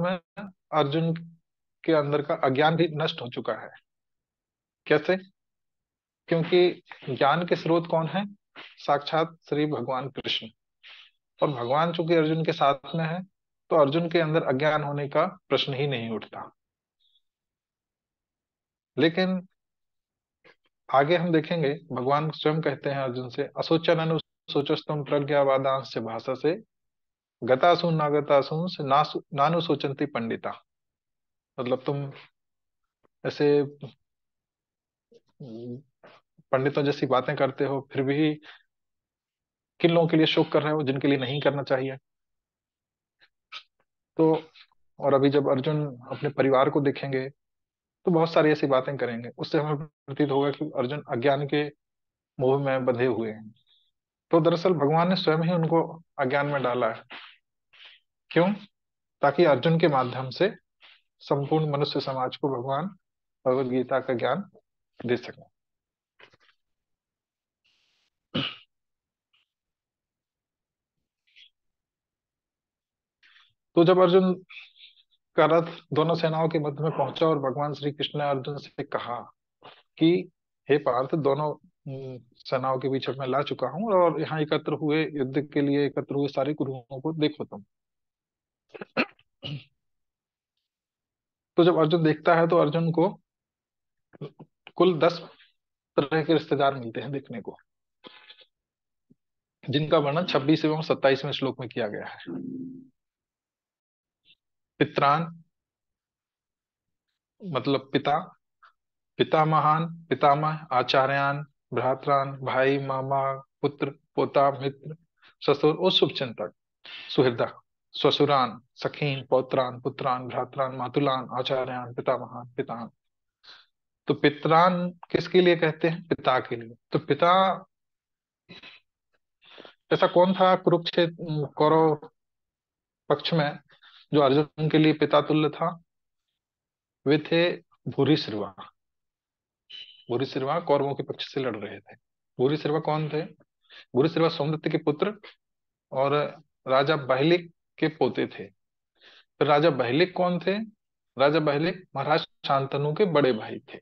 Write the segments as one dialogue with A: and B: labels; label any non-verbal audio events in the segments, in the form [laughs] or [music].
A: में अर्जुन के अंदर का अज्ञान भी नष्ट हो चुका है। कैसे? क्योंकि ज्ञान के स्रोत कौन है? साक्षात श्री भगवान कृष्ण। और भगवान चूँकि अर्जुन के साथ में है तो अर्जुन के अंदर अज्ञान होने का प्रश्न ही नहीं उठता। लेकिन आगे हम देखेंगे, भगवान स्वयं कहते हैं अर्जुन से असोचन अनुसोचस्तम प्रज्ञावादांश भाषा से गतासुन नागतासुन से नानु सोचंती पंडिता। मतलब तुम ऐसे पंडितों जैसी बातें करते हो, फिर भी किन लोगों के लिए शोक कर रहे हो, जिनके लिए नहीं करना चाहिए। तो और अभी जब अर्जुन अपने परिवार को देखेंगे तो बहुत सारी ऐसी बातें करेंगे। उससे हमें प्रतीत होगा कि अर्जुन अज्ञान के मोह में बंधे हुए हैं। तो दरअसल भगवान ने स्वयं ही उनको अज्ञान में डाला है। क्यों? ताकि अर्जुन के माध्यम से संपूर्ण मनुष्य समाज को भगवान भगवत गीता का ज्ञान दे सके। तो जब अर्जुन का रथ दोनों सेनाओं के मध्य में पहुँचा और भगवान श्री कृष्ण ने अर्जुन से कहा कि, हे पार्थ, दोनों सेनाओं के बीच में ला चुका हूँ और यहाँ एकत्र हुए, युद्ध के लिए एकत्र हुए सारे गुरुओं को देखो तुम। तो जब अर्जुन देखता है तो अर्जुन को कुल दस तरह के रिश्तेदार मिलते हैं देखने को, जिनका वर्णन छब्बीस एवं सत्ताईसवें श्लोक में किया गया है। पित्रान मतलब पिता पिता महान पितामह आचार्यान भ्रात्रान भाई, मामा, पुत्र, पोता, मित्र, ससुर, और शुभचिंतक, सुहृदा, ससुरान, सखीन, पौत्रान, पुत्रान भ्रात्रान मातुलान, आचार्यान पिता महान पितान। तो पित्रान किसके लिए कहते हैं? पिता के लिए। तो पिता, ऐसा कौन था कुरुक्षेत्र, कौरव पक्ष में जो अर्जुन के लिए पिता तुल्य था? वे थे भूरी श्रवा भूरी श्रवा कौरवों के पक्ष से लड़ रहे थे। भूरी श्रवा कौन थे? भूरी श्रवा सोमदत्त के पुत्र और राजा बहलिक के पोते थे। फिर राजा बहलिक कौन थे? राजा बहलिक महाराज शांतनु के बड़े भाई थे।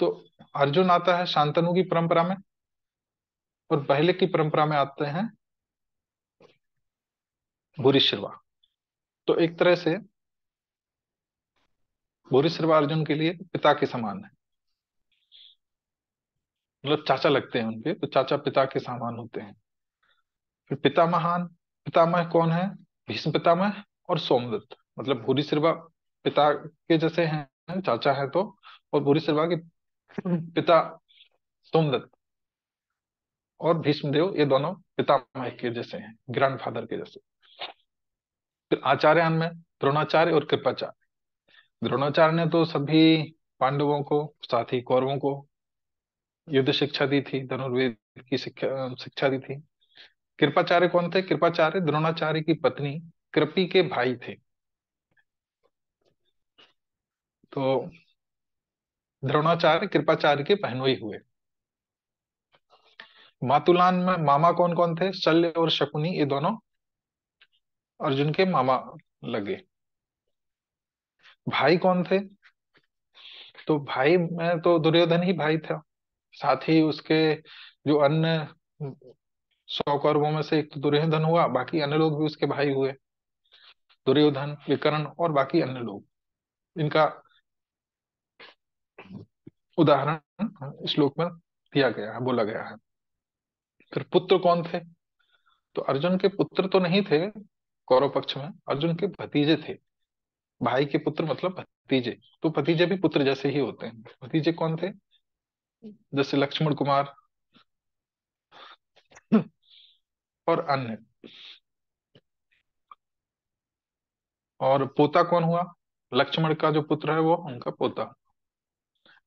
A: तो अर्जुन आता है शांतनु की परंपरा में और बहलिक की परंपरा में आते हैं भूरिश्रवा तो एक तरह से भूरिश्रवा अर्जुन के लिए पिता के समान है। मतलब चाचा लगते हैं उनके तो चाचा पिता के समान होते हैं। फिर पिता महान पितामह कौन है? भीष्म पितामह और सोमदत्त। मतलब भूरी सिरवा पिता के जैसे हैं, चाचा है तो और भूरी सिरवा के पिता सोमदत्त और भीष्मदेव, ये दोनों पितामह के जैसे हैं ग्रैंड फादर के जैसे। फिर आचार्य में द्रोणाचार्य और कृपाचार्य। द्रोणाचार्य ने तो सभी पांडवों को, साथ ही कौरवों को युद्ध शिक्षा दी थी, धनुर्वेद की शिक्षा शिक्षा दी थी। कृपाचार्य कौन थे? कृपाचार्य द्रोणाचार्य की पत्नी कृपी के भाई थे। तो द्रोणाचार्य कृपाचार्य के पहनोई हुए। मातुलान में मामा कौन कौन थे? शल्य और शकुनी, ये दोनों अर्जुन के मामा लगे। भाई कौन थे? तो भाई, में तो दुर्योधन ही भाई था। साथ ही उसके जो अन्य सौ कौरवों में से एक तो दुर्योधन हुआ, बाकी अन्य लोग भी उसके भाई हुए। दुर्योधन, विकर्ण और बाकी अन्य लोग। इनका उदाहरण श्लोक में दिया गया है, बोला गया है। फिर पुत्र कौन थे? तो अर्जुन के पुत्र तो नहीं थे कौरव पक्ष में, अर्जुन के भतीजे थे। भाई के पुत्र मतलब भतीजे। तो भतीजे भी पुत्र जैसे ही होते हैं। भतीजे कौन थे? जैसे लक्ष्मण कुमार [laughs] और अन्य। और पोता कौन हुआ? लक्ष्मण का जो पुत्र है वो, उनका पोता।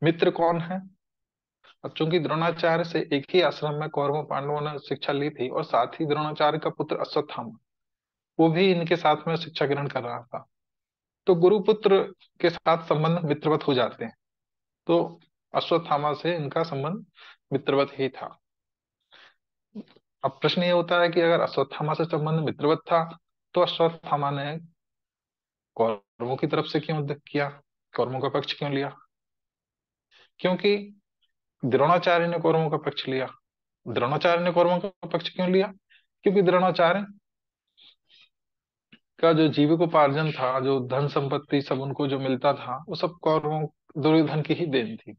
A: मित्र कौन है? अब चूँकि द्रोणाचार्य से एक ही आश्रम में कौरवों, पांडवों ने शिक्षा ली थी और साथ ही द्रोणाचार्य का पुत्र अश्वत्थामा, वो भी इनके साथ में शिक्षा ग्रहण कर रहा था। तो गुरुपुत्र के साथ संबंध मित्रवत हो जाते हैं। तो अश्वत्थामा से इनका संबंध मित्रवत ही था। अब प्रश्न ये होता है कि अगर अश्वत्थामा से संबंध मित्रवत था तो अश्वत्थामा ने कौरवों की तरफ़ से क्यों किया? कौरवों का पक्ष क्यों लिया? क्योंकि द्रोणाचार्य ने कौरवों का पक्ष लिया। द्रोणाचार्य ने कौरवों का पक्ष क्यों लिया? क्योंकि द्रोणाचार्य का जो जीविकोपार्जन था, जो धन संपत्ति सब उनको जो मिलता था, वो सब कौरवों, दुर्योधन की ही देन थी।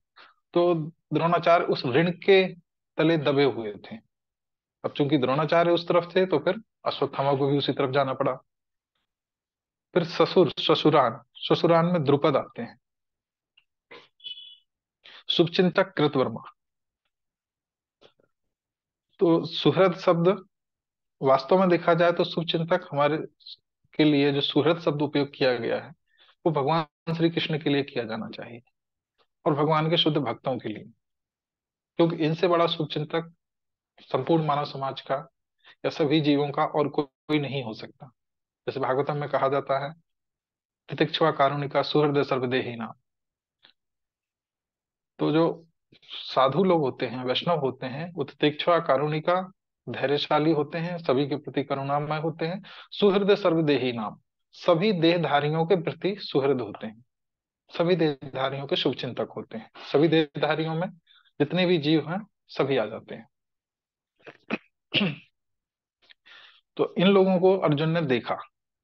A: तो द्रोणाचार्य उस ऋण के तले दबे हुए थे। अब चूँकि द्रोणाचार्य उस तरफ़ थे तो फिर अश्वत्थामा को भी उसी तरफ़ जाना पड़ा। फिर ससुर, ससुरान ससुरान में द्रुपद आते हैं। शुभचिंतक कृतवर्मा। तो सुहृद शब्द वास्तव में देखा जाए तो शुभचिंतक हमारे के लिए जो सुहृद शब्द उपयोग किया गया है, वो भगवान श्री कृष्ण के लिए किया जाना चाहिए। और भगवान के शुद्ध भक्तों के लिए। क्योंकि इनसे बड़ा शुभचिंतक संपूर्ण मानव समाज का या सभी जीवों का और कोई नहीं हो सकता। जैसे भागवतम में कहा जाता है तितिक्षुआ कारुणिका सुहृदय सर्वदेही नाम। तो जो साधु लोग होते हैं, वैष्णव होते हैं, वो तितिक्षुआ कारुणिका धैर्यशाली होते हैं, सभी के प्रति करुणामय होते हैं, सुहृदय सर्वदेही नाम। सभी देहधारियों के प्रति सुहृद होते हैं। सभी देहधारियों के शुभ चिंतक होते हैं। सभी देहधारियों में जितने भी जीव हैं, सभी आ जाते हैं। तो इन लोगों को अर्जुन ने देखा।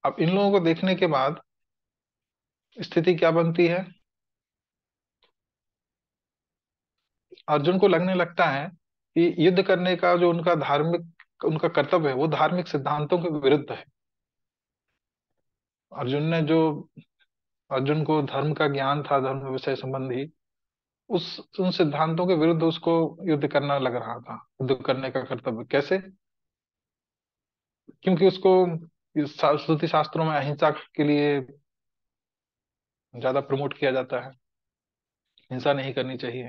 A: अब इन लोगों को देखने के बाद स्थिति क्या बनती है? अर्जुन को लगने लगता है कि युद्ध करने का जो उनका धार्मिक, उनका कर्तव्य है, वो धार्मिक सिद्धांतों के विरुद्ध है। अर्जुन ने जो अर्जुन को धर्म का ज्ञान था, धर्म विषय संबंधी, उस, उन सिद्धांतों के विरुद्ध उसको युद्ध करना लग रहा था, युद्ध करने का कर्तव्य। कैसे? क्योंकि उसको श्रुति शास्त्रों में अहिंसा के लिए ज़्यादा प्रमोट किया जाता है। हिंसा नहीं करनी चाहिए।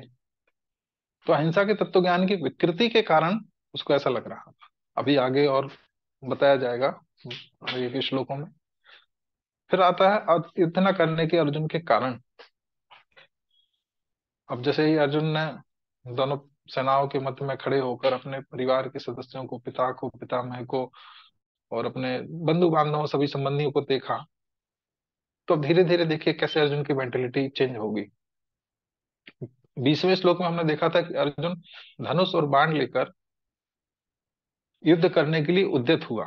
A: तो अहिंसा के तत्व ज्ञान की विकृति के कारण उसको ऐसा लग रहा था। अभी आगे और बताया जाएगा, आगे के श्लोकों में। फिर आता है इतना करने के अर्जुन के कारण। अब जैसे ही अर्जुन ने दोनों सेनाओं के मध्य में खड़े होकर अपने परिवार के सदस्यों को, पिता को, पितामह को और अपने बंधु बांधवों सभी संबंधियों को देखा तो धीरे धीरे देखिए कैसे अर्जुन की मेंटेलिटी चेंज होगी। बीसवें श्लोक में हमने देखा था कि अर्जुन धनुष और बाण लेकर युद्ध करने के लिए उद्यत हुआ।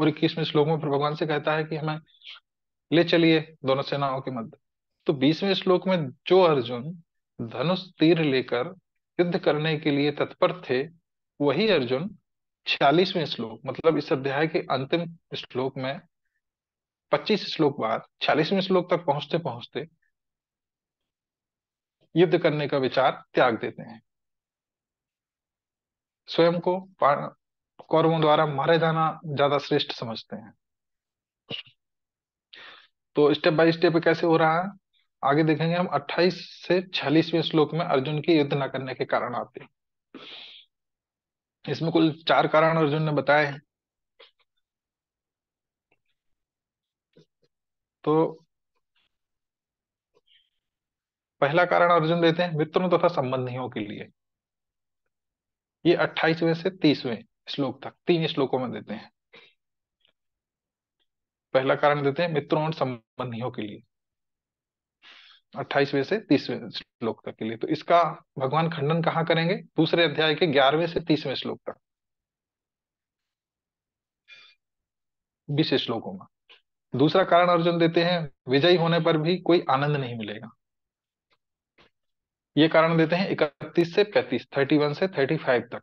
A: और इक्कीसवें श्लोक में फिर भगवान से कहता है कि हमें ले चलिए, दोनों सेनाओं के मध्य। तो बीसवें श्लोक में जो अर्जुन धनुष तीर लेकर युद्ध करने के लिए तत्पर थे, वही अर्जुन छियालीसवें श्लोक मतलब इस अध्याय के अंतिम श्लोक में पच्चीस श्लोक बाद, छियालीसवें श्लोक तक पहुँचते पहुँचते युद्ध करने का विचार त्याग देते हैं। स्वयं को कौरवों द्वारा मारे जाना ज़्यादा श्रेष्ठ समझते हैं। तो स्टेप बाय स्टेप कैसे हो रहा है? आगे देखेंगे हम 28 से 46वें श्लोक में अर्जुन के युद्ध न करने के कारण आते हैं। इसमें कुल चार कारण अर्जुन ने बताए हैं। तो पहला कारण अर्जुन देते हैं, मित्रों तथा संबंधियों के लिए। ये अट्ठाईसवें से तीसवें। श्लोक तक, तीन श्लोकों में देते हैं। पहला कारण देते हैं मित्रों और संबंधियों के लिए। अट्ठाईसवें से तीसवें श्लोक तक के लिए। तो इसका भगवान खंडन कहाँ करेंगे? दूसरे अध्याय के ग्यारहवें से तीसवें श्लोक तक। बीस श्लोकों में। दूसरा कारण अर्जुन देते हैं, विजयी होने पर भी कोई आनंद नहीं मिलेगा। ये कारण देते हैं इकतीस से पैंतीस थर्टी वन से थर्टी फाइव तक।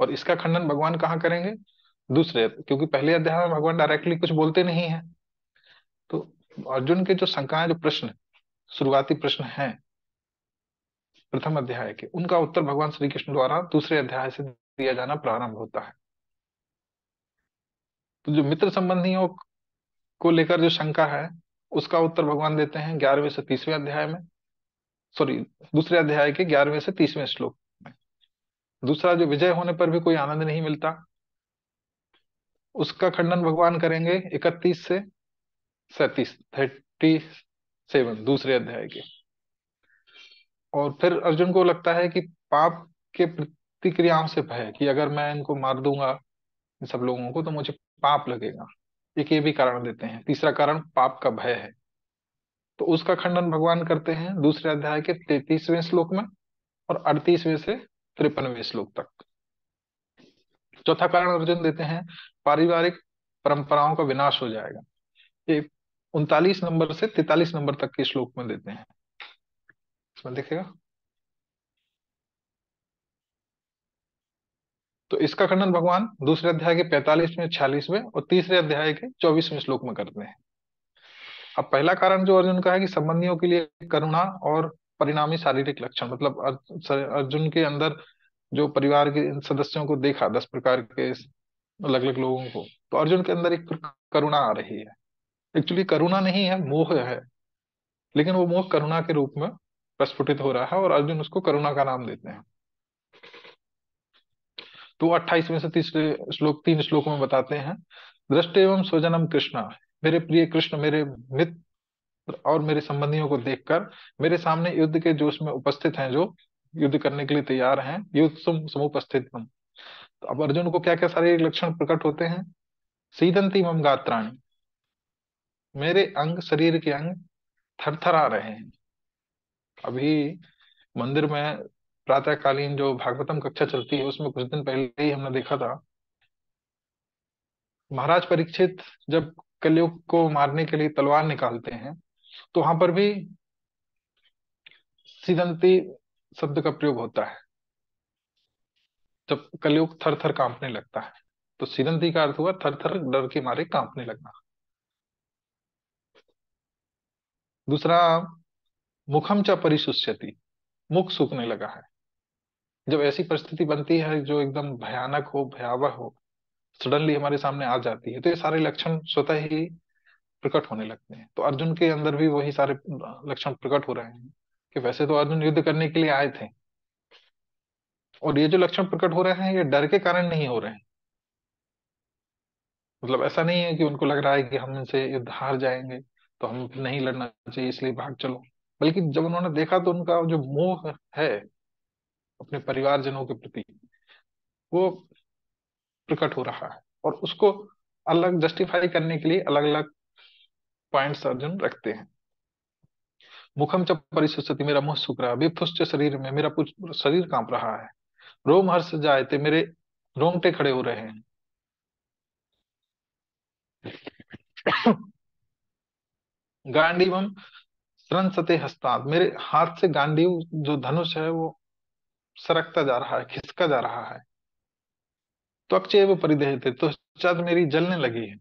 A: और इसका खंडन भगवान कहाँ करेंगे? दूसरे, क्योंकि पहले अध्याय में भगवान डायरेक्टली कुछ बोलते नहीं है। तो अर्जुन के जो शंकाएँ जो प्रश्न, शुरुआती प्रश्न हैं, प्रथम अध्याय के, उनका उत्तर भगवान श्री कृष्ण द्वारा दूसरे अध्याय से दिया जाना प्रारंभ होता है। तो जो मित्र संबंधियों को लेकर जो शंका है, उसका उत्तर भगवान देते हैं ग्यारहवें से तीसवें अध्याय में। सॉरी, दूसरे अध्याय के ग्यारहवें से तीसवें श्लोक। दूसरा जो विजय होने पर भी कोई आनंद नहीं मिलता। उसका खंडन भगवान करेंगे इकतीस से सैतीस थर्टी सेवन दूसरे अध्याय के। और फिर अर्जुन को लगता है कि पाप के प्रतिक्रियाओं से भय कि अगर मैं इनको मार दूँगा इन सब लोगों को तो मुझे पाप लगेगा। एक ये भी कारण देते हैं। तीसरा कारण, पाप का भय है। तो उसका खंडन भगवान करते हैं दूसरे अध्याय के तैतीसवें श्लोक में और अड़तीसवें से तिरपनवें श्लोक तक। चौथा कारण अर्जुन देते हैं, पारिवारिक परंपराओं का विनाश हो जाएगा। ये उनतालीस नंबर से तैतालीस नंबर तक के श्लोक में देते हैं। इसमें देखेगा तो इसका खंडन भगवान दूसरे अध्याय के पैंतालीसवें छियालीसवें और तीसरे अध्याय के चौबीसवें श्लोक में करते हैं। अब पहला कारण जो अर्जुन का है कि संबंधियों के लिए करुणा और परिणामी शारीरिक लक्षण मतलब अर्जुन के अंदर जो परिवार के सदस्यों को देखा, दस प्रकार के अलग अलग लोगों को तो अर्जुन के अंदर एक करुणा आ रही है। एक्चुअली करुणा नहीं है, मोह है। लेकिन वो मोह करुणा के रूप में प्रस्फुटित हो रहा है और अर्जुन उसको करुणा का नाम देते हैं। तो अट्ठाईस में से तीसरे श्लोक, तीन श्लोकों में बताते हैं, दृष्ट एवं स्वजनम कृष्णा। मेरे प्रिय कृष्ण, मेरे मित्र और मेरे संबंधियों को देखकर, मेरे सामने युद्ध के जोश में उपस्थित हैं जो युद्ध करने के लिए तैयार हैं युद्ध समुपस्थित तो अब अर्जुन को क्या क्या सारे लक्षण प्रकट होते हैं? सीदंती मम गात्राणी। मेरे अंग शरीर के अंग थर थर रहे हैं। अभी मंदिर में प्रातःकालीन जो भागवतम कक्षा चलती है, उसमें कुछ दिन पहले ही हमने देखा था। महाराज परीक्षित जब कलयुग को मारने के लिए तलवार निकालते हैं तो वहाँ पर भी सीदंती शब्द का प्रयोग होता है। जब कलयुग थर थर कांपने लगता है तो सीदंती का अर्थ हुआ थर थर डर के मारे कांपने लगना। दूसरा, मुखम च परिशुष्यति, मुख सूखने लगा है। जब ऐसी परिस्थिति बनती है जो एकदम भयानक हो, भयावह हो सडनली हमारे सामने आ जाती है तो ये सारे लक्षण स्वतः ही प्रकट होने लगते हैं। तो अर्जुन के अंदर भी वही सारे लक्षण प्रकट हो रहे हैं कि वैसे तो अर्जुन युद्ध करने के लिए आए थे। और ये जो लक्षण प्रकट हो रहे हैं, ये डर के कारण नहीं हो रहे हैं। मतलब ऐसा नहीं है कि उनको लग रहा है कि हम इनसे युद्ध हार जाएँगे तो हम नहीं लड़ना चाहिए, इसलिए भाग चलो। बल्कि जब उन्होंने देखा तो उनका जो मोह है, अपने परिवारजनों के प्रति, वो प्रकट हो रहा है। और उसको अलग जस्टिफाई करने के लिए अलग अलग पॉइंट्स अर्जुन रखते हैं। मुखम च परिशुष्यति मेरा मुँह सूख रहा है विपथुश्च शरीर में मेरा शरीर काँप रहा है। रोम हर्ष जाए थे मेरे रोंगटे खड़े हो रहे हैं। गांडीवम सते हस्तांत। मेरे हाथ से गांडीव जो धनुष है, वो सरकता जा रहा है, खिसका जा रहा है। तो अक्षय परिदेह थे तो मेरी जलने लगी है।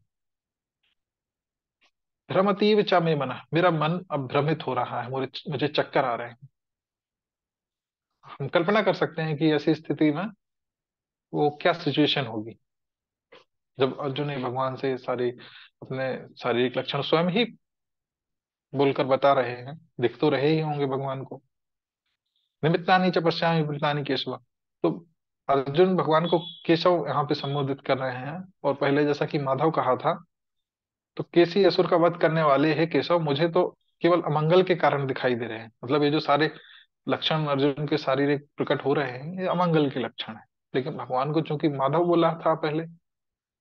A: भ्रमतीव चा में मना मेरा मन अब भ्रमित हो रहा है मुझे चक्कर आ रहे हैं। हम कल्पना कर सकते हैं कि ऐसी स्थिति में वो क्या सिचुएशन होगी? जब अर्जुन ने भगवान से सारी, अपने शारीरिक लक्षण स्वयं ही बोलकर बता रहे हैं, दिख तो रहे ही होंगे भगवान को। निमित्ता निमित्तानी च पश्चामी केशव। तो अर्जुन भगवान को केशव यहाँ पे संबोधित कर रहे हैं, और पहले जैसा कि माधव कहा था तो केसी असुर का वध करने वाले है केशव, मुझे तो केवल अमंगल के कारण दिखाई दे रहे हैं। मतलब ये जो सारे लक्षण अर्जुन के शारीरिक प्रकट हो रहे हैं, ये अमंगल के लक्षण है। लेकिन भगवान को चूँकि माधव बोला था पहले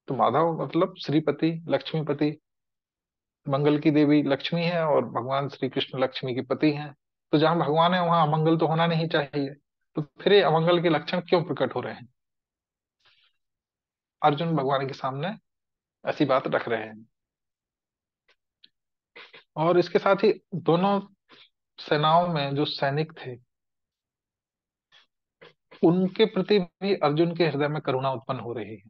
A: तो माधव मतलब श्रीपति, लक्ष्मीपति, मंगल की देवी लक्ष्मी है और भगवान श्री कृष्ण लक्ष्मी के पति हैं। तो जहाँ भगवान है, वहाँ अमंगल तो होना नहीं चाहिए। तो फिर ये अमंगल के लक्षण क्यों प्रकट हो रहे हैं? अर्जुन भगवान के सामने ऐसी बात रख रहे हैं। और इसके साथ ही दोनों सेनाओं में जो सैनिक थे, उनके प्रति भी अर्जुन के हृदय में करुणा उत्पन्न हो रही है।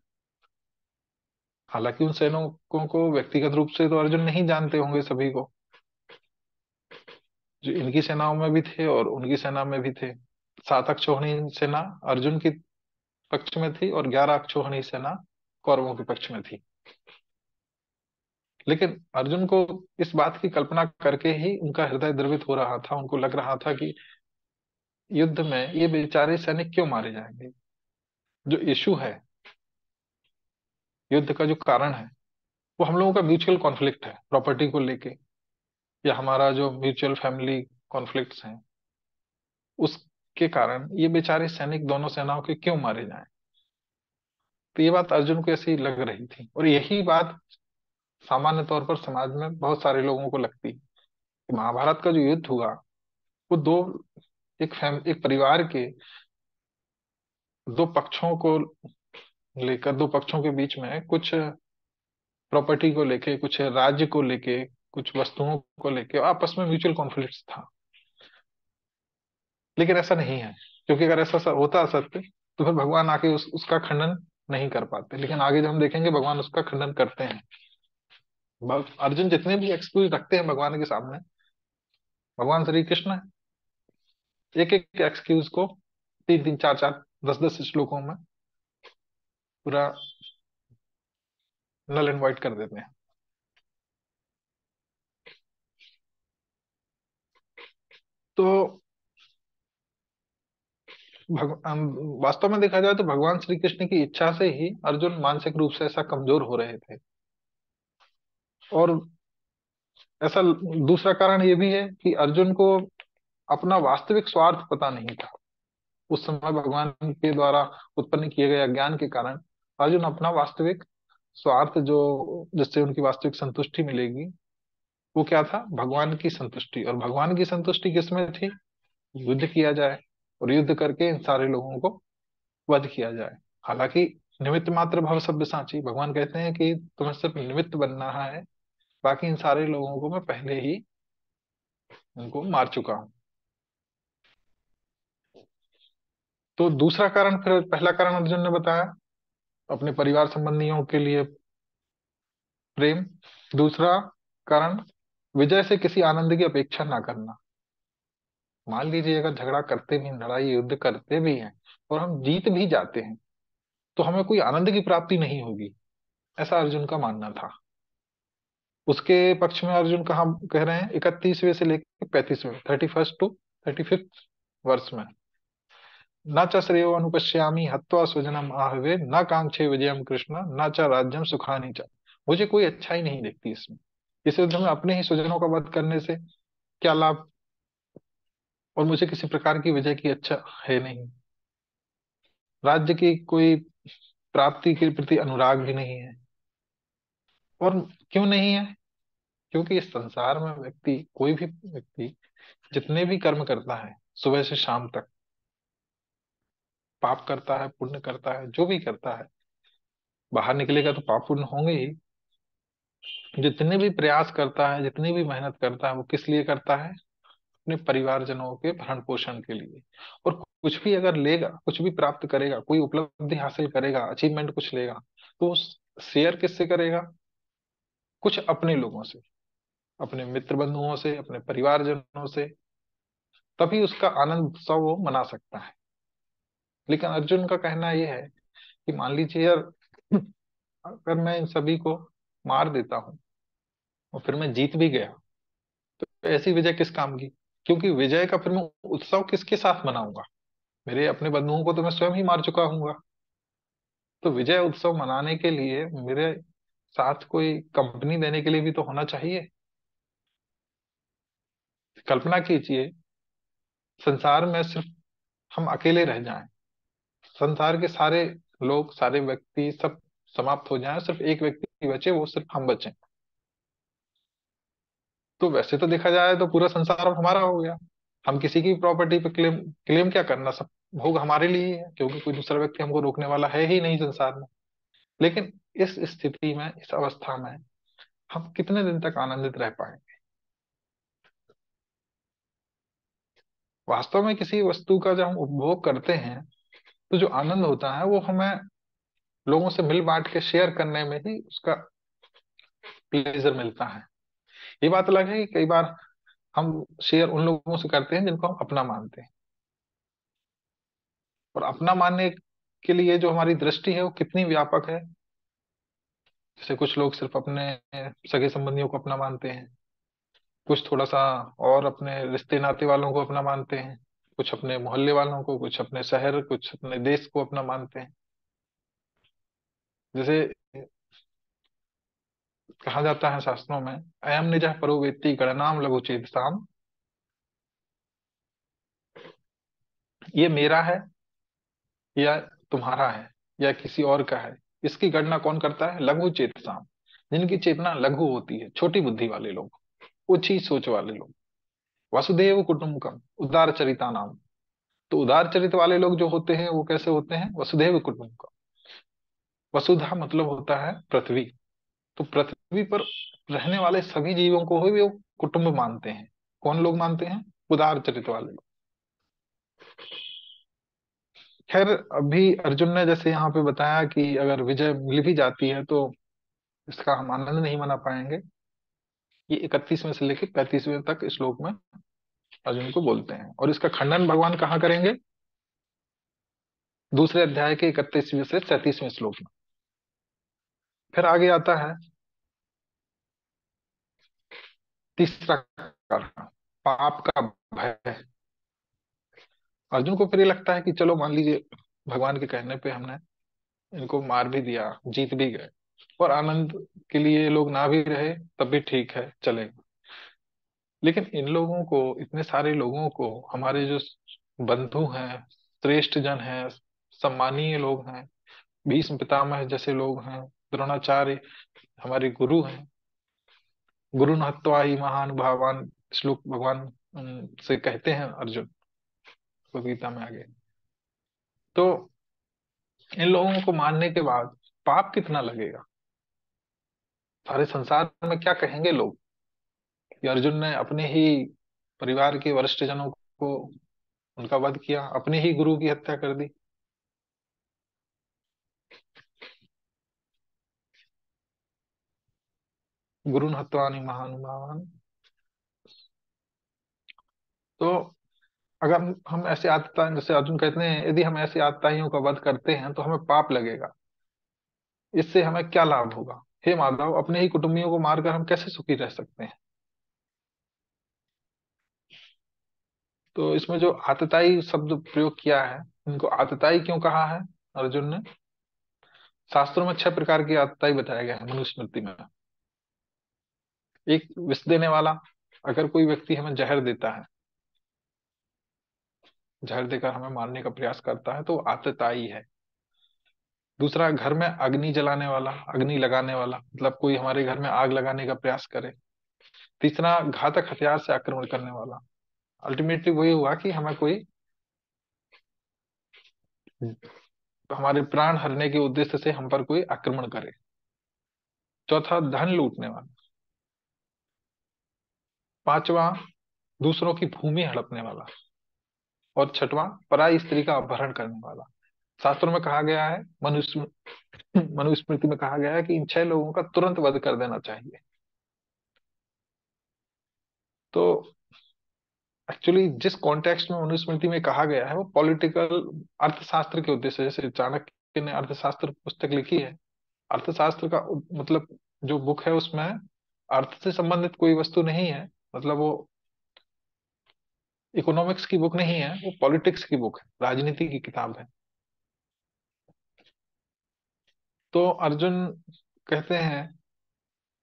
A: हालाँकि उन सैनिकों को व्यक्तिगत रूप से तो अर्जुन नहीं जानते होंगे सभी को, जो इनकी सेनाओं में भी थे और उनकी सेना में भी थे। सात अक्षोहणी सेना अर्जुन की पक्ष में थी और ग्यारह अक्षोहणी सेना कौरवों के पक्ष में थी। लेकिन अर्जुन को इस बात की कल्पना करके ही उनका हृदय द्रवित हो रहा था, उनको लग रहा था कि युद्ध में ये बेचारे सैनिक क्यों मारे जाएँगे? जो इशू है, युद्ध का जो कारण है, वो हम लोगों का म्यूचुअल कॉन्फ्लिक्ट है प्रॉपर्टी को लेके, या हमारा जो म्यूचुअल फैमिली कॉन्फ्लिक्ट्स हैं, उसके कारण ये बेचारे सैनिक दोनों सेनाओं के क्यों मारे जाए? तो ये बात अर्जुन को ऐसी लग रही थी। और यही बात सामान्य तौर पर समाज में बहुत सारे लोगों को लगती है महाभारत का जो युद्ध हुआ वो दो एक फैम एक परिवार के दो पक्षों को लेकर दो पक्षों के बीच में कुछ प्रॉपर्टी को लेके कुछ राज्य को लेके कुछ वस्तुओं को लेके आपस में म्यूचुअल कॉन्फ्लिक्ट था। लेकिन ऐसा नहीं है क्योंकि अगर ऐसा होता सत्य तो फिर भगवान आके उस, उसका खंडन नहीं कर पाते। लेकिन आगे जब हम देखेंगे भगवान उसका खंडन करते हैं। अर्जुन जितने भी एक्सक्यूज रखते हैं भगवान के सामने, भगवान श्री कृष्ण एक एक एक्सक्यूज को तीन तीन चार चार दस दस श्लोकों में पूरा नल एंड वाइट कर देते हैं। तो वास्तव में देखा जाए तो भगवान श्री कृष्ण की इच्छा से ही अर्जुन मानसिक रूप से ऐसा कमज़ोर हो रहे थे। और ऐसा दूसरा कारण ये भी है कि अर्जुन को अपना वास्तविक स्वार्थ पता नहीं था। उस समय भगवान के द्वारा उत्पन्न किए गए ज्ञान के कारण अर्जुन अपना वास्तविक स्वार्थ जो, जिससे उनकी वास्तविक संतुष्टि मिलेगी, वो क्या था? भगवान की संतुष्टि। और भगवान की संतुष्टि किसमें थी? युद्ध किया जाए और युद्ध करके इन सारे लोगों को वध किया जाए। हालाँकि निमित्त मात्र भव सभ्य सांची। भगवान कहते हैं कि तुम्हें सिर्फ़ निमित्त बनना है बाकी इन सारे लोगों को मैं पहले ही उनको मार चुका हूँ। तो दूसरा कारण फिर, पहला कारण अर्जुन ने बताया अपने परिवार संबंधियों के लिए प्रेम। दूसरा कारण, विजय से किसी आनंद की अपेक्षा ना करना। मान लीजिए अगर झगड़ा करते भी लड़ाई, युद्ध करते भी हैं और हम जीत भी जाते हैं तो हमें कोई आनंद की प्राप्ति नहीं होगी, ऐसा अर्जुन का मानना था। उसके पक्ष में अर्जुन कहा कह रहे हैं? इकतीसवें से लेकर पैंतीसवें thirty first to thirty fifth वर्ष में। न च श्रेयो अनुपश्यामी, हत्वा स्वजनम आहवे, न कांक्षे विजयम कृष्ण, न च राज्यम सुखानी च। मुझे कोई अच्छाई नहीं देखती इसमें। इस युद्ध में अपने ही स्वजनों का वध करने से क्या लाभ? और मुझे किसी प्रकार की विजय की अच्छा है नहीं। राज्य की कोई प्राप्ति के प्रति अनुराग भी नहीं है। और क्यों नहीं है? क्योंकि इस संसार में व्यक्ति, कोई भी व्यक्ति, जितने भी कर्म करता है, सुबह से शाम तक, पाप करता है, पुण्य करता है, जो भी करता है, बाहर निकलेगा तो पाप पुण्य होंगे ही। जितने भी प्रयास करता है, जितनी भी मेहनत करता है, वो किस लिए करता है? अपने परिवारजनों के भरण पोषण के लिए। और कुछ भी अगर लेगा, कुछ भी प्राप्त करेगा, कोई उपलब्धि हासिल करेगा अचीवमेंट कुछ लेगा तो शेयर किससे करेगा? कुछ अपने लोगों से, अपने मित्र बंधुओं से, अपने परिवारजनों से, तभी उसका आनंद उत्सव वो मना सकता है। लेकिन अर्जुन का कहना यह है कि मान लीजिए यार, अगर मैं इन सभी को मार देता हूँ और फिर मैं जीत भी गया तो ऐसी विजय किस काम की? क्योंकि विजय का फिर मैं उत्सव किसके साथ मनाऊँगा? मेरे अपने बंधुओं को तो मैं स्वयं ही मार चुका हूँ तो विजय उत्सव मनाने के लिए मेरे साथ कोई कंपनी देने के लिए भी तो होना चाहिए। कल्पना कीजिए, संसार में सिर्फ़ हम अकेले रह जाएँ, संसार के सारे लोग, सारे व्यक्ति सब समाप्त हो जाएँ, सिर्फ़ एक व्यक्ति बचे, वो सिर्फ़ हम बचे। तो वैसे तो देखा जाए तो पूरा संसार हमारा हो गया। हम किसी की प्रॉपर्टी पे क्लेम क्लेम क्या करना, सब भोग हमारे लिए ही, क्योंकि कोई दूसरा व्यक्ति हमको रोकने वाला है ही नहीं संसार में। लेकिन इस स्थिति में, इस अवस्था में हम कितने दिन तक आनंदित रह पाएँगे? वास्तव में किसी वस्तु का जब हम उपभोग करते हैं तो जो आनंद होता है, वो हमें लोगों से मिल बांट के शेयर करने में ही उसका प्लेजर मिलता है। ये बात अलग है कि कई बार हम शेयर उन लोगों से करते हैं, जिनको हम अपना मानते हैं। और अपना मानने के लिए जो हमारी दृष्टि है, वो कितनी व्यापक है जैसे कुछ लोग सिर्फ़ अपने सगे संबंधियों को अपना मानते हैं। कुछ थोड़ा सा और अपने रिश्ते नाते वालों को अपना मानते हैं। कुछ अपने मोहल्ले वालों को, कुछ अपने शहर, कुछ अपने देश को अपना मानते हैं। जैसे कहा जाता है शास्त्रों में अयम निज परो वेत्ती गणनाम लघु साम ये मेरा है या तुम्हारा है या किसी और का है? इसकी गणना कौन करता है? लघु साम जिनकी चेतना लघु होती है, छोटी बुद्धि वाले लोग, ऊँची सोच वाले लोग। वसुदेव कुटुंबकम उदार चरिता नाम तो उदार चरित वाले लोग जो होते हैं, वो कैसे होते हैं? वसुदेव कुटुंबकम वसुधा मतलब होता है पृथ्वी। तो पृथ्वी पर रहने वाले सभी जीवों को ही वो कुटुंब मानते हैं। कौन लोग मानते हैं? उदार चरित वाले लोग। खैर, अभी अर्जुन ने जैसे यहाँ पे बताया कि अगर विजय मिल भी जाती है तो इसका हम आनंद नहीं मना पाएँगे। ये इकतीसवें से लेकर पैंतीसवें तक श्लोक में अर्जुन को बोलते हैं। और इसका खंडन भगवान कहाँ करेंगे? दूसरे अध्याय के इकतीसवें से सैतीसवें श्लोक में। फिर आगे आता है तीसरा पाप का भय। अर्जुन को फिर ये लगता है कि चलो मान लीजिए भगवान के कहने पे हमने इनको मार भी दिया, जीत भी गए। और आनंद के लिए लोग ना भी रहे, तब भी ठीक है चलेगा लेकिन इन लोगों को, इतने सारे लोगों को, हमारे जो बंधु हैं, श्रेष्ठ जन हैं, सम्मानीय लोग हैं, भीष्म पितामह जैसे लोग हैं, द्रोणाचार्य हमारे गुरु हैं, गुरु नहत्वा ही महानुभावान श्लोक भगवान से कहते हैं अर्जुन। गीता में आगे। तो इन लोगों को मानने के बाद पाप कितना लगेगा? सारे संसार में क्या कहेंगे लोग? कि अर्जुन ने अपने ही परिवार के वरिष्ठ जनों को उनका वध किया, अपने ही गुरु की हत्या कर दी। गुरु हत्वानी महानुभावान। तो अगर हम ऐसे आतता जैसे अर्जुन कहते हैं, यदि हम ऐसे आतताइयों का वध करते हैं तो हमें पाप लगेगा। इससे हमें क्या लाभ होगा? हे माधव, अपने ही कुटुंबियों को मारकर हम कैसे सुखी रह सकते हैं? तो इसमें जो आतताई शब्द प्रयोग किया है, इनको आतताई क्यों कहा है अर्जुन ने? शास्त्रों में छह प्रकार की आतताई बताया गया है मनुस्मृति में। एक विष देने वाला, अगर कोई व्यक्ति हमें जहर देता है जहर देकर हमें मारने का प्रयास करता है तो आतताई है। दूसरा, घर में अग्नि जलाने वाला, अग्नि लगाने वाला मतलब कोई हमारे घर में आग लगाने का प्रयास करे। तीसरा, घातक हथियार से आक्रमण करने वाला। अल्टीमेटली वही हुआ कि हमें कोई हमारे प्राण हरने के उद्देश्य से हम पर कोई आक्रमण करे। चौथा, धन लूटने वाला। पांचवा, दूसरों की भूमि हड़पने वाला। और छठवां, पराई स्त्री का अपहरण करने वाला। शास्त्रों में कहा गया है, मनुष्य, मनुस्मृति में कहा गया है कि इन छह लोगों का तुरंत वध कर देना चाहिए। तो एक्चुअली जिस कॉन्टेक्स्ट में मनुस्मृति में कहा गया है, वो पॉलिटिकल अर्थशास्त्र के उद्देश्य जैसे चाणक्य ने अर्थशास्त्र पुस्तक लिखी है, अर्थशास्त्र का मतलब जो बुक है उसमें अर्थ से संबंधित कोई वस्तु नहीं है मतलब वो इकोनॉमिक्स की बुक नहीं है, वो पॉलिटिक्स की बुक है, राजनीति की किताब है। तो अर्जुन कहते हैं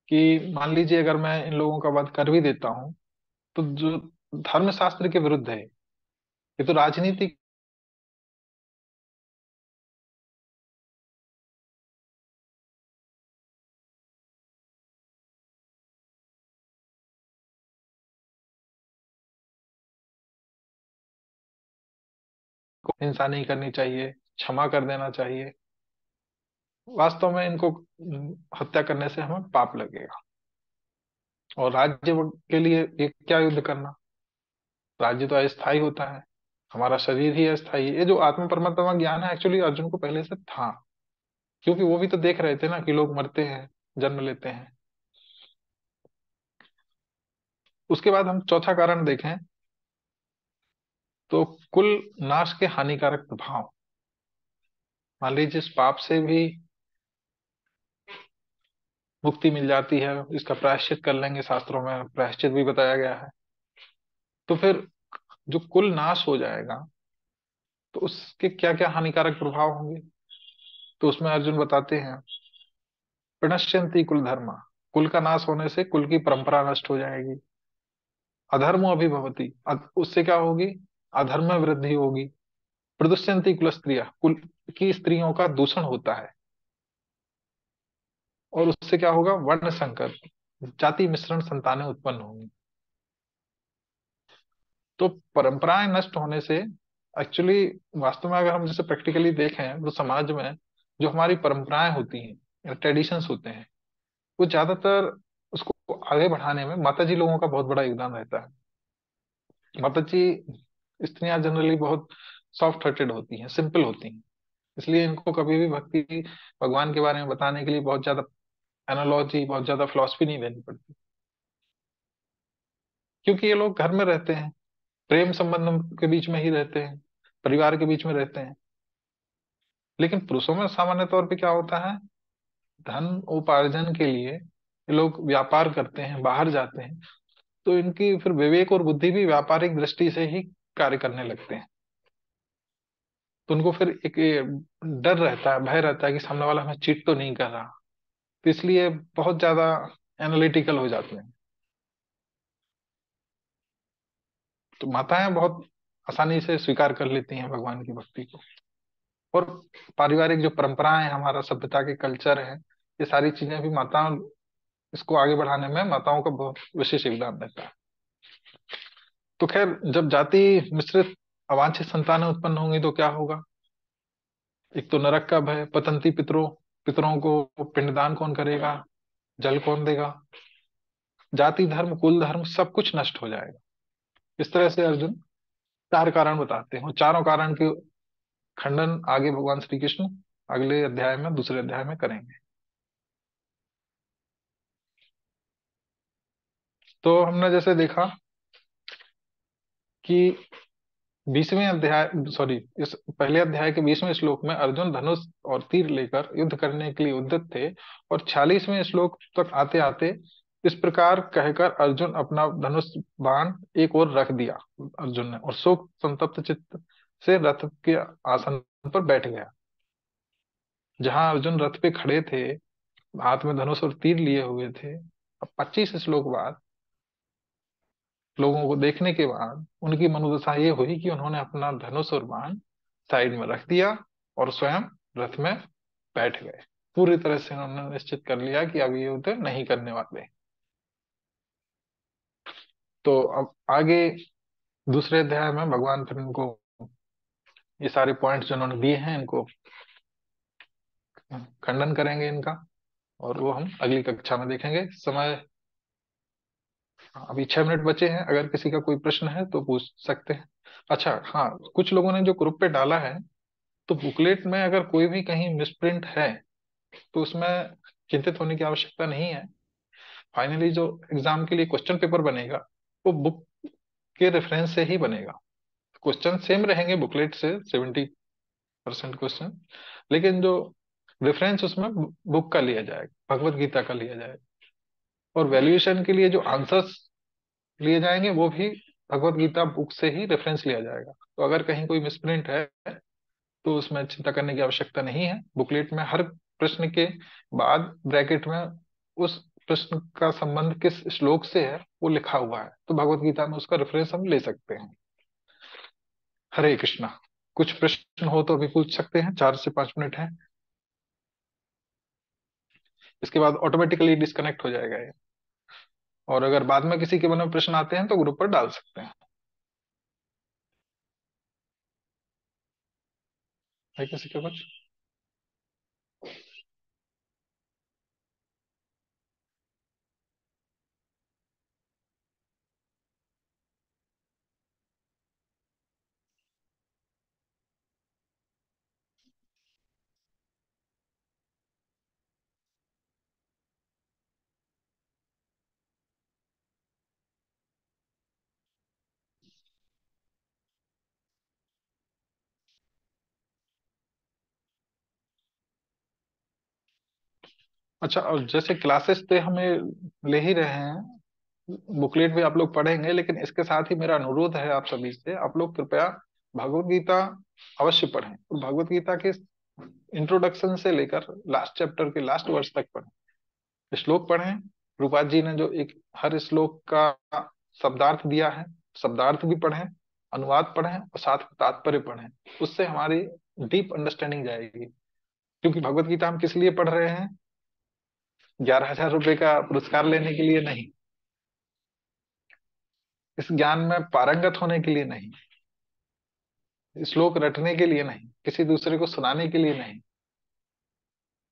A: कि मान लीजिए अगर मैं इन लोगों का वध कर भी देता हूँ तो जो धर्मशास्त्र के विरुद्ध है, ये तो राजनीति हिंसा नहीं करनी चाहिए, क्षमा कर देना चाहिए। वास्तव में इनको हत्या करने से हमें पाप लगेगा। और राज्य के लिए एक क्या युद्ध करना? राज्य तो अस्थायी होता है, हमारा शरीर ही अस्थायी। ये जो आत्म परमात्मा ज्ञान है एक्चुअली अर्जुन को पहले से था, क्योंकि वो भी तो देख रहे थे ना कि लोग मरते हैं, जन्म लेते हैं। उसके बाद हम चौथा कारण देखें तो कुल नाश के हानिकारक प्रभाव। मान लीजिए इस पाप से भी मुक्ति मिल जाती है, इसका प्रायश्चित कर लेंगे शास्त्रों में, प्रायश्चित भी बताया गया है। तो फिर जो कुल नाश हो जाएगा तो उसके क्या क्या हानिकारक प्रभाव होंगे? तो उसमें अर्जुन बताते हैं, प्रणश्यंती कुल धर्म। कुल का नाश होने से कुल की परंपरा नष्ट हो जाएगी। अधर्म अभिभवती। उससे क्या होगी? अधर्म में वृद्धि होगी, प्रदुष्यंती कुल स्त्रिया कुल की स्त्रियों का दूषण होता है। और उससे क्या होगा? वर्ण संकर, जाति मिश्रण संतानें उत्पन्न होंगी। तो परंपराएँ नष्ट होने से एक्चुअली वास्तव में अगर हम जैसे प्रैक्टिकली देखें तो समाज में जो हमारी परंपराएँ होती हैं ट्रेडिशंस होते हैं, वो ज़्यादातर उसको आगे बढ़ाने में माता जी लोगों का बहुत बड़ा योगदान रहता है। माता जी स्त्रियाँ जनरली बहुत सॉफ्ट हार्टेड होती हैं सिंपल होती हैं। इसलिए इनको कभी भी भक्ति भगवान के बारे में बताने के लिए बहुत ज़्यादा एनालॉजी बहुत ज़्यादा फिलोसफी नहीं देनी पड़ती। क्योंकि ये लोग घर में रहते हैं, प्रेम संबंध के बीच में ही रहते हैं, परिवार के बीच में रहते हैं। लेकिन पुरुषों में सामान्य तौर पे क्या होता है? धन उपार्जन के लिए ये लोग व्यापार करते हैं, बाहर जाते हैं। तो इनकी फिर विवेक और बुद्धि भी व्यापारिक दृष्टि से ही कार्य करने लगते हैं। तो उनको फिर एक डर रहता है, भय रहता है कि सामने वाला हमें चीट तो नहीं कर रहा। तो इसलिए बहुत ज़्यादा एनालिटिकल हो जाते हैं। तो माताएँ बहुत आसानी से स्वीकार कर लेती हैं भगवान की भक्ति को। और पारिवारिक जो परंपराएँ हैं, हमारा सभ्यता के कल्चर है, ये सारी चीज़ें भी माताओं, इसको आगे बढ़ाने में माताओं का बहुत विशेष योगदान रहता है। तो खैर, जब जाति मिश्रित अवांछित संतानें उत्पन्न होंगी तो क्या होगा? एक तो नरक का भय, पतंती पितरों पितरों को पिंडदान कौन करेगा? जल कौन देगा? जाति, धर्म, कुल धर्म, सब कुछ नष्ट हो जाएगा। इस तरह से अर्जुन चार कारण बताते हैं। चारों कारण के खंडन आगे भगवान श्री कृष्ण अगले अध्याय में, दूसरे अध्याय में करेंगे। तो हमने जैसे देखा कि बीसवें अध्याय सॉरी इस पहले अध्याय के बीसवें श्लोक में अर्जुन धनुष और तीर लेकर युद्ध करने के लिए उद्यत थे और छियालीसवें श्लोक तक आते आते इस प्रकार कहकर अर्जुन अपना धनुष बाण एक ओर रख दिया अर्जुन ने और शोक संतप्त चित्त से रथ के आसन पर बैठ गया। जहाँ अर्जुन रथ पे खड़े थे, हाथ में धनुष और तीर लिए हुए थे, अब पच्चीस श्लोक बाद लोगों को देखने के बाद उनकी मनोदशा ये हुई कि उन्होंने अपना धनुष और बाण साइड में रख दिया और स्वयं रथ में बैठ गए। पूरी तरह से उन्होंने निश्चित कर लिया कि अब ये युद्ध नहीं करने वाले। तो अब आगे दूसरे अध्याय में भगवान फिर इनको ये सारे पॉइंट्स जो उन्होंने दिए हैं, इनको खंडन करेंगे इनका और वो हम अगली कक्षा में देखेंगे। समय अभी छह मिनट बचे हैं, अगर किसी का कोई प्रश्न है तो पूछ सकते हैं। अच्छा हाँ कुछ लोगों ने जो ग्रुप पे डाला है तो बुकलेट में अगर कोई भी कहीं मिसप्रिंट है तो उसमें चिंतित होने की आवश्यकता नहीं है। फाइनली जो एग्ज़ाम के लिए क्वेश्चन पेपर बनेगा, वो बुक के रेफरेंस से ही बनेगा। क्वेश्चन सेम रहेंगे बुकलेट से सेवेंटी परसेंट क्वेश्चन लेकिन जो रेफरेंस उसमें बुक का लिया जाएगा, भगवत गीता का लिया जाएगा। और वैल्यूएशन के लिए जो आंसर्स लिए जाएँगे, वो भी भगवत गीता बुक से ही रेफरेंस लिया जाएगा। तो अगर कहीं कोई मिसप्रिंट है तो उसमें चिंता करने की आवश्यकता नहीं है। बुकलेट में हर प्रश्न के बाद ब्रैकेट में उस प्रश्न का संबंध किस श्लोक से है, वो लिखा हुआ है। तो भगवत गीता में उसका रेफरेंस हम ले सकते हैं। हरे कृष्णा, कुछ प्रश्न हो तो अभी पूछ सकते हैं, चार से पाँच मिनट है। इसके बाद ऑटोमेटिकली डिस्कनेक्ट हो जाएगा ये। और अगर बाद में किसी के मन में प्रश्न आते हैं तो ग्रुप पर डाल सकते हैं। है किसी के कुछ अच्छा और जैसे क्लासेस तो हमें ले ही रहे हैं, बुकलेट भी आप लोग पढ़ेंगे, लेकिन इसके साथ ही मेरा अनुरोध है आप सभी से, आप लोग कृपया भगवत गीता अवश्य पढ़ें। और भगवत गीता के इंट्रोडक्शन से लेकर लास्ट चैप्टर के लास्ट वर्ष तक पढ़ें। श्लोक पढ़ें। रूपाल जी ने जो एक हर श्लोक का शब्दार्थ दिया है, शब्दार्थ भी पढ़ें, अनुवाद पढ़ें और साथ तात्पर्य पढ़ें, उससे हमारी डीप अंडरस्टैंडिंग जाएगी। क्योंकि भगवत गीता हम किस लिए पढ़ रहे हैं? ग्यारह हज़ार रुपए का पुरस्कार लेने के लिए नहीं। इस ज्ञान में पारंगत होने के लिए नहीं। श्लोक रटने के लिए नहीं, किसी दूसरे को सुनाने के लिए नहीं,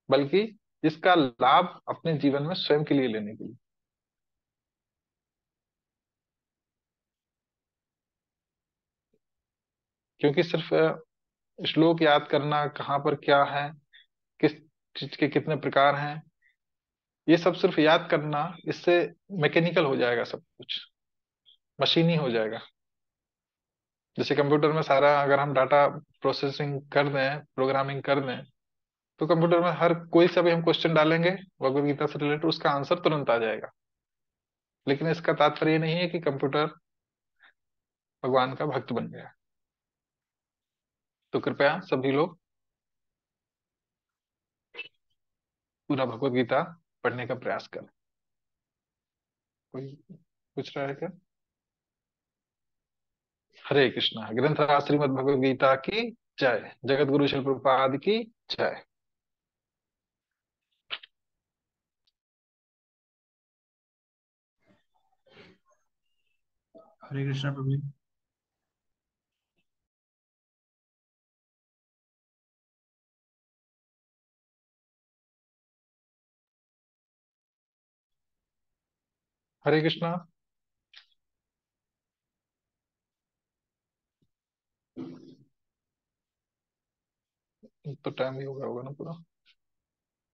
A: बल्कि इसका लाभ अपने जीवन में स्वयं के लिए लेने के लिए। क्योंकि सिर्फ़ श्लोक याद करना कहाँ पर क्या है, किस चीज़ के कितने प्रकार हैं ये सब सिर्फ़ याद करना, इससे मैकेनिकल हो जाएगा सब कुछ। मशीनी हो जाएगा। जैसे कंप्यूटर में सारा अगर हम डाटा प्रोसेसिंग कर दें, प्रोग्रामिंग कर दें तो कंप्यूटर में हर कोई सा भी हम क्वेश्चन डालेंगे भगवत गीता से रिलेटेड, उसका आंसर तुरंत आ जाएगा। लेकिन इसका तात्पर्य नहीं है कि कंप्यूटर भगवान का भक्त बन गया। तो कृपया सभी लोग पूरा भगवत गीता पढ़ने का प्रयास करें। कोई पूछ रहा है क्या? हरे कृष्णा ग्रंथ श्रीमद भगवद गीता की जय जगत गुरु शिल प्रपाद की जय।
B: हरे कृष्णा प्रभु
A: हरे कृष्णा। तो टाइम ही हो गया होगा ना पूरा।